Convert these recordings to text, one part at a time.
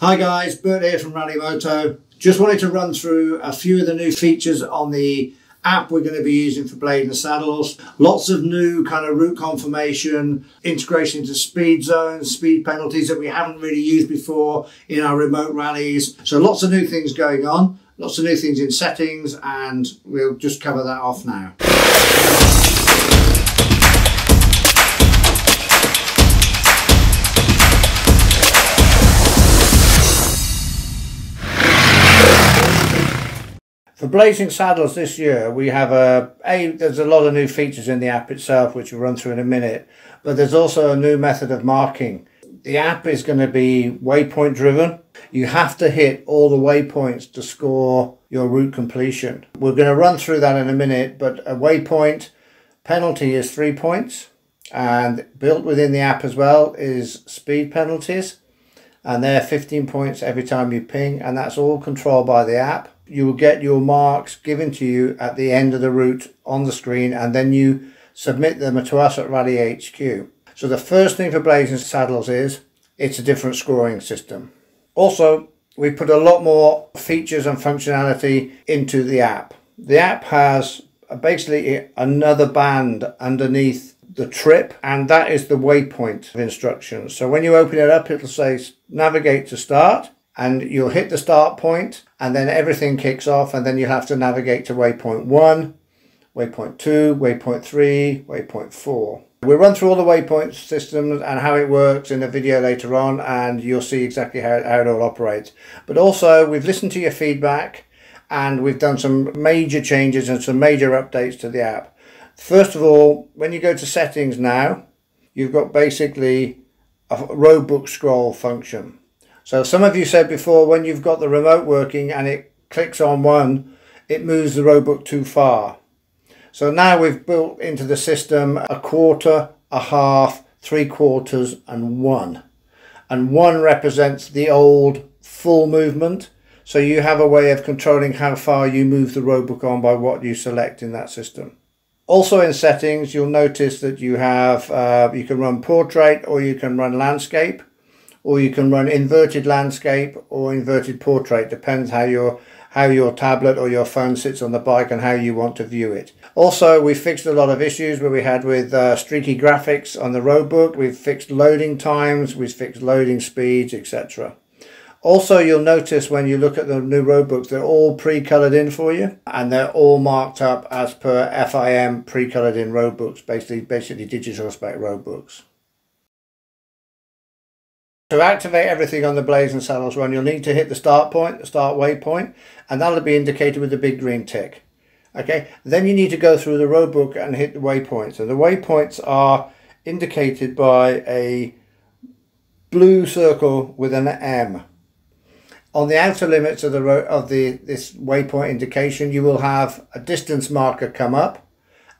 Hi guys, Burt here from RallyMoto. Just wanted to run through a few of the new features on the app we're going to be using for Blazing Saddles. Lots of new kind of route confirmation, integration into speed zones, speed penalties that we haven't really used before in our remote rallies. So lots of new things going on, lots of new things in settings and we'll just cover that off now. For blazing saddles this year, we have a, a there's a lot of new features in the app itself, which we'll run through in a minute. But there's also a new method of marking. The app is going to be waypoint driven. You have to hit all the waypoints to score your route completion. We're going to run through that in a minute, but a waypoint penalty is three points, and built within the app as well is speed penalties, and they're 15 points every time you ping, and that's all controlled by the app you will get your marks given to you at the end of the route on the screen and then you submit them to us at Rally HQ. So the first thing for Blazing Saddles is it's a different scoring system. Also, we put a lot more features and functionality into the app. The app has basically another band underneath the trip and that is the waypoint of instructions. So when you open it up, it'll say navigate to start and you'll hit the start point and then everything kicks off and then you have to navigate to waypoint 1, waypoint 2, waypoint 3, waypoint 4. We'll run through all the waypoint systems and how it works in a video later on and you'll see exactly how, how it all operates. But also we've listened to your feedback and we've done some major changes and some major updates to the app. First of all, when you go to settings now, you've got basically a roadbook scroll function. So some of you said before when you've got the remote working and it clicks on one, it moves the roadbook too far. So now we've built into the system a quarter, a half, three quarters and one. And one represents the old full movement. So you have a way of controlling how far you move the roadbook on by what you select in that system. Also in settings, you'll notice that you have, uh, you can run portrait or you can run landscape or you can run inverted landscape or inverted portrait depends how your how your tablet or your phone sits on the bike and how you want to view it. Also, we fixed a lot of issues where we had with uh, streaky graphics on the roadbook. We've fixed loading times, we've fixed loading speeds, etc. Also, you'll notice when you look at the new roadbooks, they're all pre-colored in for you, and they're all marked up as per FIM pre-colored in roadbooks, basically basically digital spec roadbooks. To activate everything on the Blazing Saddles run, you'll need to hit the start point, the start waypoint, and that'll be indicated with the big green tick. Okay, then you need to go through the roadbook and hit the waypoints. And the waypoints are indicated by a blue circle with an M. On the outer limits of the road of the this waypoint indication, you will have a distance marker come up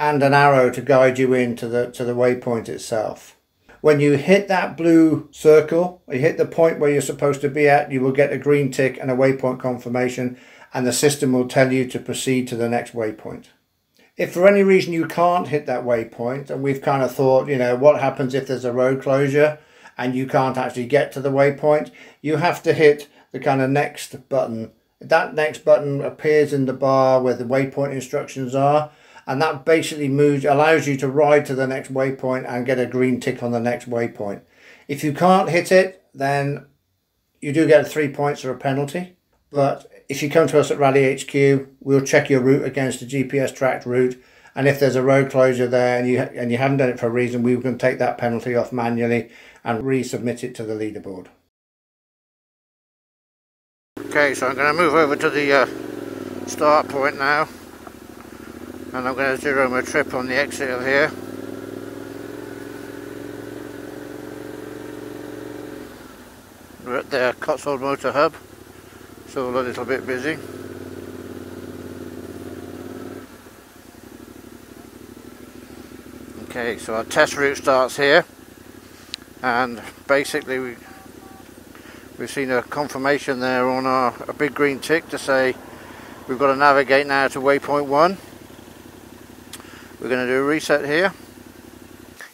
and an arrow to guide you into the to the waypoint itself. When you hit that blue circle, you hit the point where you're supposed to be at, you will get a green tick and a waypoint confirmation and the system will tell you to proceed to the next waypoint. If for any reason you can't hit that waypoint, and we've kind of thought, you know, what happens if there's a road closure and you can't actually get to the waypoint, you have to hit the kind of next button. That next button appears in the bar where the waypoint instructions are and that basically moves allows you to ride to the next waypoint and get a green tick on the next waypoint. If you can't hit it, then you do get three points or a penalty. But if you come to us at Rally HQ, we'll check your route against a GPS tracked route. And if there's a road closure there and you and you haven't done it for a reason, we can take that penalty off manually and resubmit it to the leaderboard. Okay, so I'm going to move over to the uh, start point now and I'm going to zero my trip on the exit of here. We're at the Cotswold Motor Hub. So a little bit busy. Okay so our test route starts here. And basically we we've seen a confirmation there on our a big green tick to say we've got to navigate now to waypoint 1 we're going to do a reset here.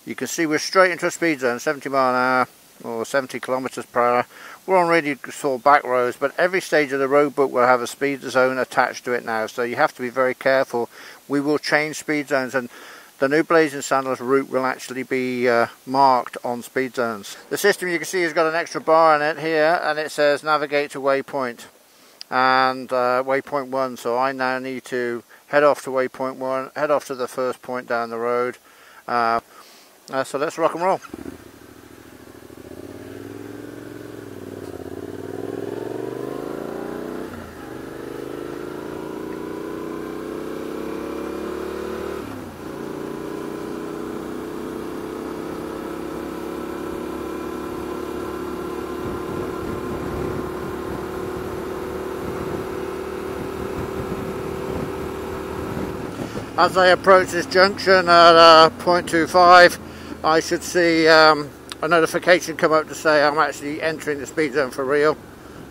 You can see we're straight into a speed zone, 70 mile an hour or 70 kilometers per hour. we're on really small back roads, but every stage of the road book will have a speed zone attached to it now, so you have to be very careful. We will change speed zones, and the new Blazing Saddles route will actually be uh, marked on speed zones. The system you can see has got an extra bar in it here, and it says navigate to waypoint and uh, waypoint 1, so I now need to head off to waypoint 1, head off to the first point down the road. Uh, uh so let's rock and roll. As I approach this junction at uh, 0.25, I should see um, a notification come up to say I'm actually entering the speed zone for real.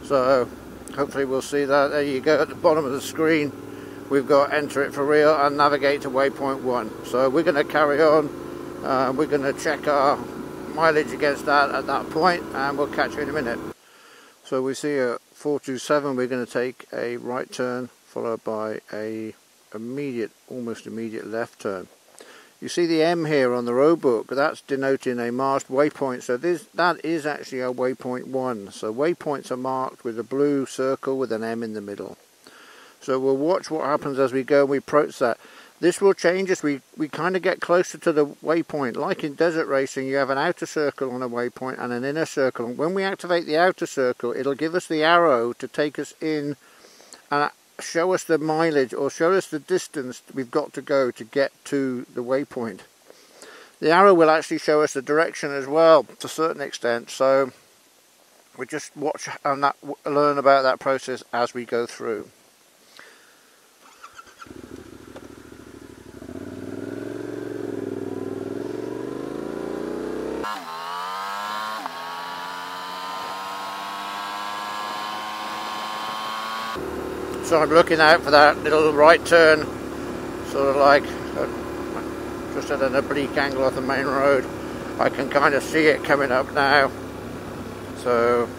So hopefully we'll see that. There you go at the bottom of the screen. We've got enter it for real and navigate to waypoint 1. So we're going to carry on. Uh, we're going to check our mileage against that at that point and we'll catch you in a minute. So we see at 427 we're going to take a right turn followed by a immediate, almost immediate left turn. You see the M here on the road book, that's denoting a marked waypoint. So this that is actually a waypoint 1. So waypoints are marked with a blue circle with an M in the middle. So we'll watch what happens as we go and we approach that. This will change as we, we kind of get closer to the waypoint. Like in desert racing, you have an outer circle on a waypoint and an inner circle. And when we activate the outer circle, it'll give us the arrow to take us in and show us the mileage or show us the distance we've got to go to get to the waypoint. The arrow will actually show us the direction as well to a certain extent so we just watch and that, learn about that process as we go through. So I'm looking out for that little right turn, sort of like uh, just at an oblique angle off the main road. I can kind of see it coming up now. So,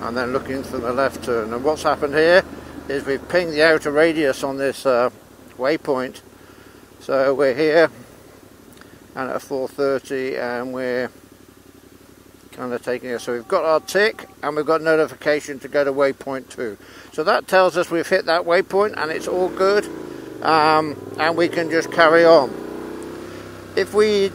and then looking for the left turn. And what's happened here is we've pinged the outer radius on this uh, waypoint. So we're here and at 4.30 and we're kind of taking it. So we've got our tick and we've got notification to go to waypoint 2. So that tells us we've hit that waypoint and it's all good um, and we can just carry on. If we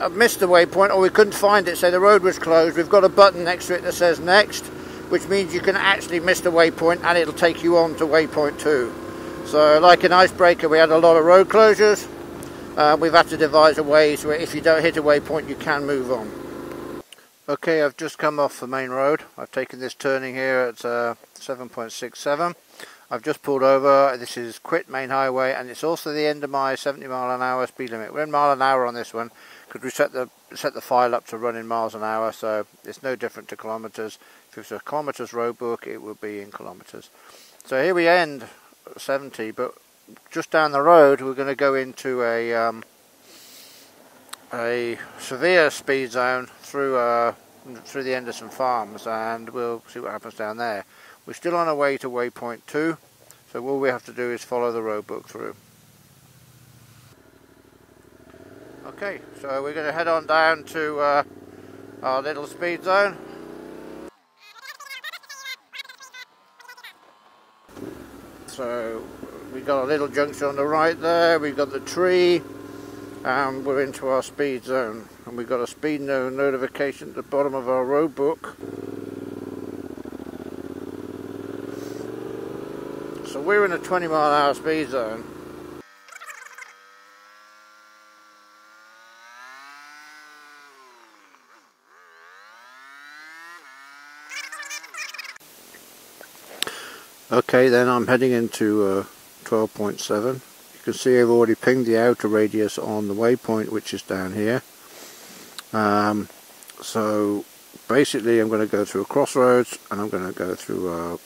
have missed the waypoint or we couldn't find it, say the road was closed, we've got a button next to it that says next, which means you can actually miss the waypoint and it'll take you on to waypoint 2. So like an icebreaker we had a lot of road closures, uh, we've had to devise a way so if you don't hit a waypoint you can move on. Okay, I've just come off the main road. I've taken this turning here at uh, 7.67. I've just pulled over. This is quit main highway and it's also the end of my 70 mile an hour speed limit. We're in mile an hour on this one because we set the set the file up to run in miles an hour so it's no different to kilometres. If it was a kilometres road book it would be in kilometres. So here we end 70 but just down the road we're going to go into a um, a severe speed zone through uh, through the Henderson Farms and we'll see what happens down there. We're still on our way to waypoint 2 so all we have to do is follow the road book through. Okay, so we're going to head on down to uh, our little speed zone. So we've got a little junction on the right there, we've got the tree, and we're into our speed zone. And we've got a speed notification at the bottom of our road book. So we're in a 20 mile an hour speed zone. Okay then I'm heading into uh, 12.7 can see I've already pinged the outer radius on the waypoint which is down here um, so basically I'm going to go through a crossroads and I'm going to go through a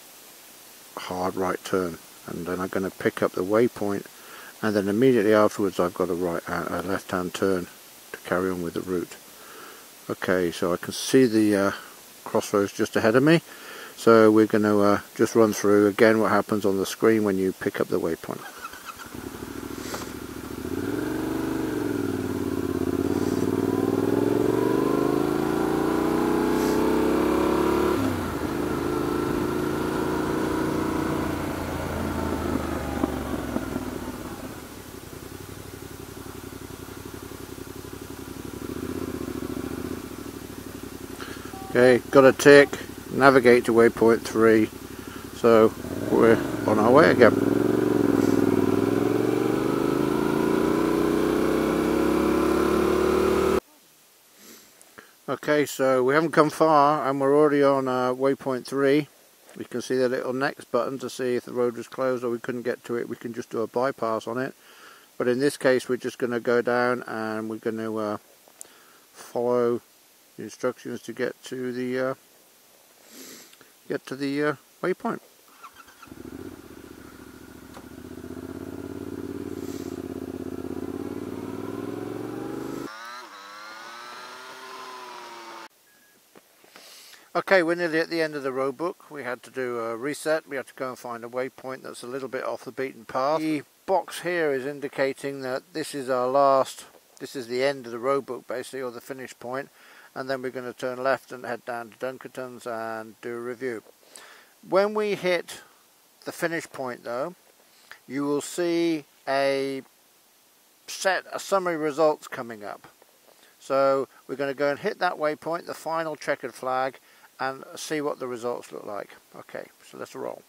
hard right turn and then I'm going to pick up the waypoint and then immediately afterwards I've got a right a left hand turn to carry on with the route okay so I can see the uh, crossroads just ahead of me. So we're going to uh, just run through again what happens on the screen when you pick up the waypoint. Okay, got a tick, navigate to waypoint 3, so we're on our way again. Okay, so we haven't come far and we're already on uh, waypoint 3. We can see the little next button to see if the road was closed or we couldn't get to it. We can just do a bypass on it. But in this case, we're just going to go down and we're going to uh, follow the instructions to get to the uh, get to the uh, waypoint. Okay, we're nearly at the end of the road book. We had to do a reset. We had to go and find a waypoint that's a little bit off the beaten path. The box here is indicating that this is our last, this is the end of the road book basically, or the finish point and then we're going to turn left and head down to Dunkerton's and do a review. When we hit the finish point though, you will see a set a summary results coming up. So we're going to go and hit that waypoint, the final checkered flag, and see what the results look like. Okay, so let's roll.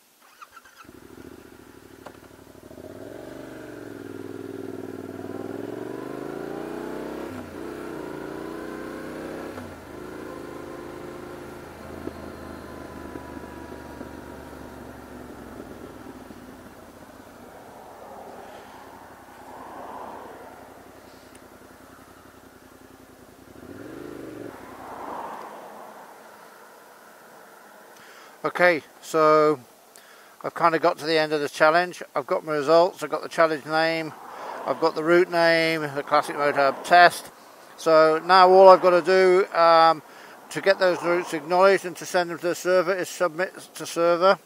Okay, so I've kind of got to the end of the challenge. I've got my results, I've got the challenge name, I've got the route name, the Classic Motorhub test. So now all I've got to do um, to get those routes acknowledged and to send them to the server is submit to server.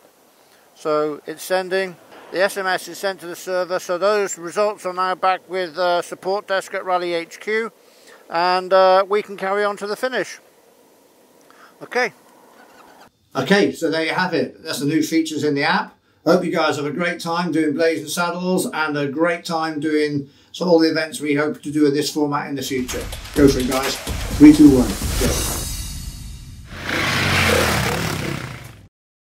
So it's sending. The SMS is sent to the server. So those results are now back with uh, support desk at Rally HQ, and uh, we can carry on to the finish. Okay. Okay, so there you have it. That's the new features in the app. Hope you guys have a great time doing Blazing Saddles and a great time doing so all the events we hope to do in this format in the future. Go for it, guys. Three, two, one, go.